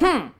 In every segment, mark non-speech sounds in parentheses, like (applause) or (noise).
Hmm.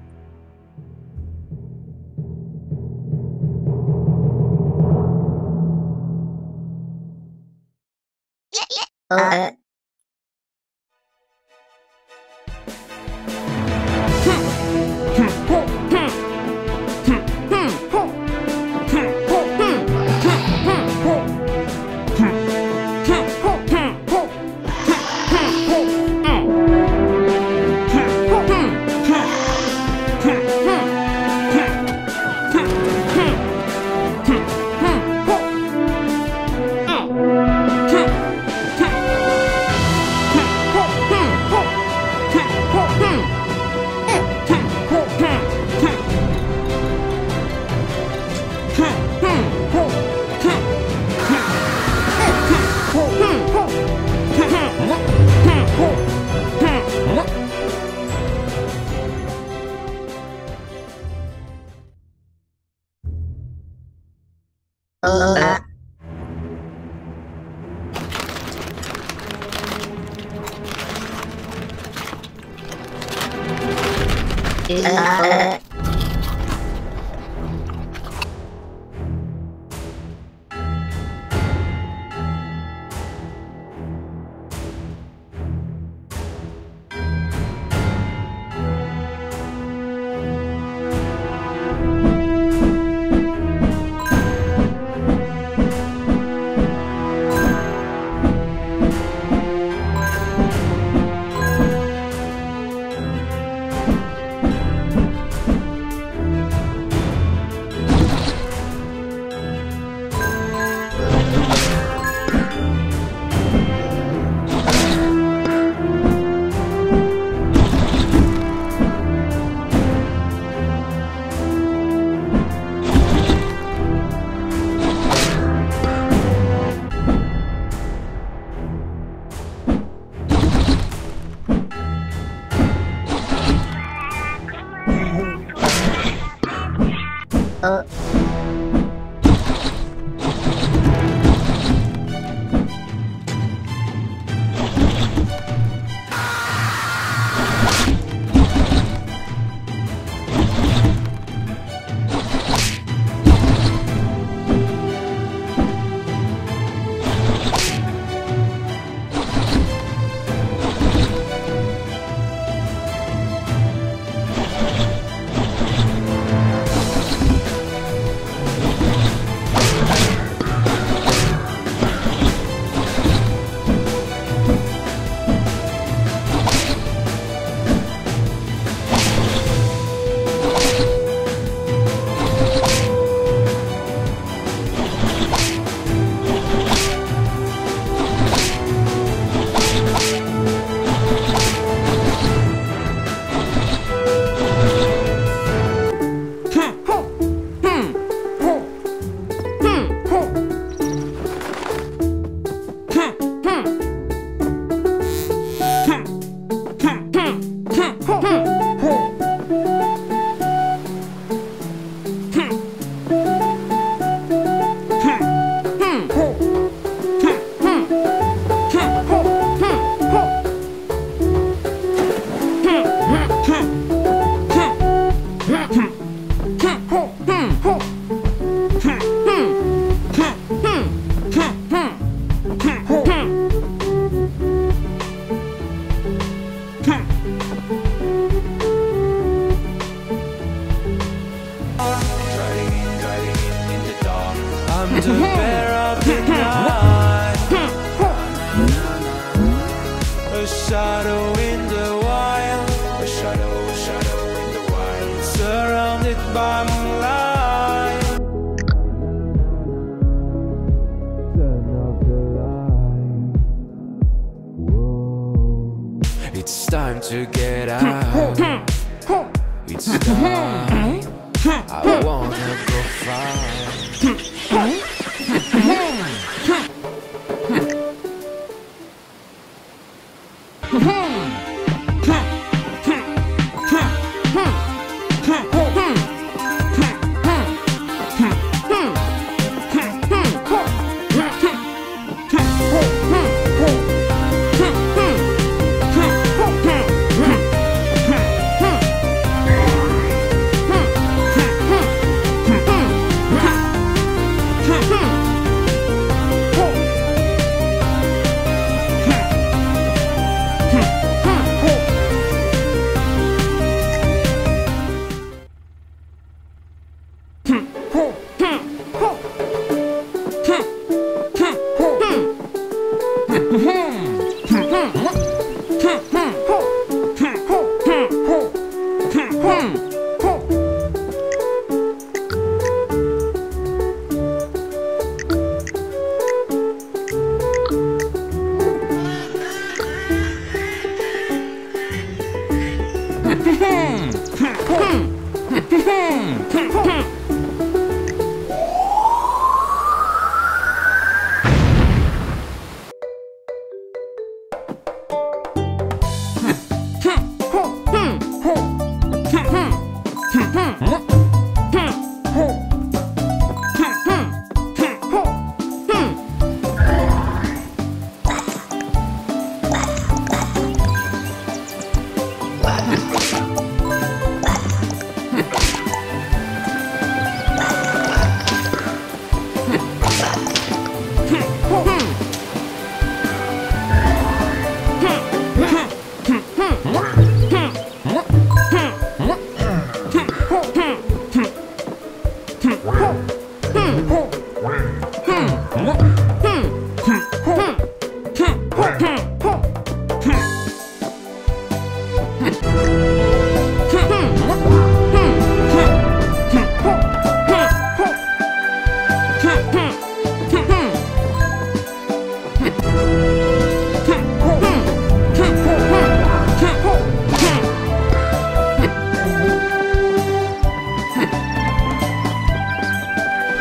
uh, Uh. shadow in the wild. A shadow, a shadow in the wild. Surrounded by moonlight. Turn off the light. Whoa. It's time to get out. (laughs) It's time Hmm. 음. 흠. 흠. 흠. 흠. 흠. 흠.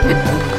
Thank. (laughs)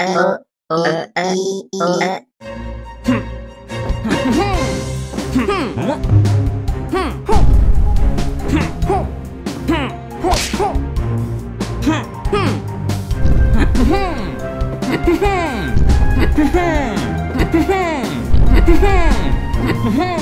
L O E E. Hmm.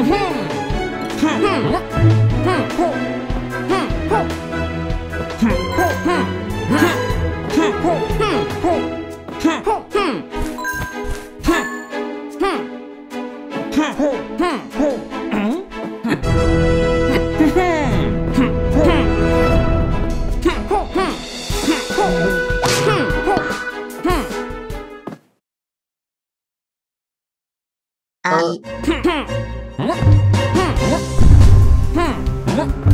Hmm. Hmm. Hmm. 嗯。哼嗯。哼嗯。